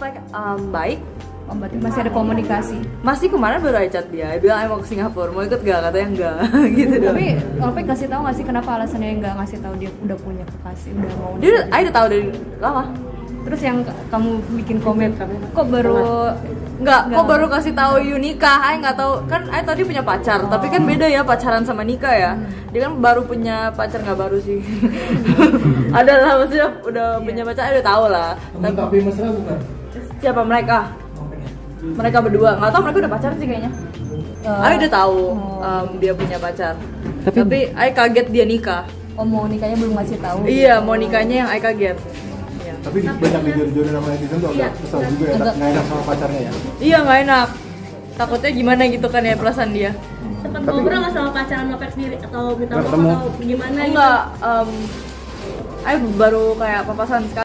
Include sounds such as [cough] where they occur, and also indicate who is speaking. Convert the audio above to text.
Speaker 1: like um, baik?
Speaker 2: Oh, berarti masih ada komunikasi.
Speaker 1: masih kemarin baru aja chat dia. Dia bilang "Ayo mau ke Singapura mau ikut gak katanya enggak [laughs] gitu doang
Speaker 2: Tapi Ope kasih tahu nggak sih kenapa alasannya nggak ngasih tahu dia udah punya kekasih, udah mau
Speaker 1: dia udah, Ayo udah tahu dari lama.
Speaker 2: Terus yang kamu bikin komen, kok baru
Speaker 1: Enggak, kok baru kasih tahu you nikah? Ayo nggak tahu kan Ayo tadi punya pacar, tapi kan beda ya pacaran sama nikah ya. Dia kan baru punya pacar nggak baru sih. [laughs] Ada lah maksudnya udah punya pacar, Ayo udah tahu lah.
Speaker 3: Temen
Speaker 1: Tapi
Speaker 3: tapi mesra bukan?
Speaker 1: siapa mereka? Mereka berdua nggak tahu mereka udah pacaran sih kayaknya.
Speaker 2: eh,
Speaker 1: Ayo udah tahu
Speaker 2: oh.
Speaker 1: um, dia punya pacar. Tapi, Ayo kaget dia nikah.
Speaker 2: oh mau nikahnya belum ngasih tahu.
Speaker 1: Iya, mau nikahnya yang Ayo kaget. Iya.
Speaker 3: Tapi banyak dijodoh-jodohin sama netizen tuh agak kesel juga ya,
Speaker 2: Agak-
Speaker 3: nggak enak sama pacarnya ya.
Speaker 1: Iya nggak enak. Takutnya gimana gitu kan ya perasaan dia.
Speaker 4: sempat ngobrol nggak sama pacaran Nopek sendiri atau minta
Speaker 3: Nggak
Speaker 4: maaf atau gimana gitu
Speaker 1: Enggak, um, Ayo baru kayak papasan sekali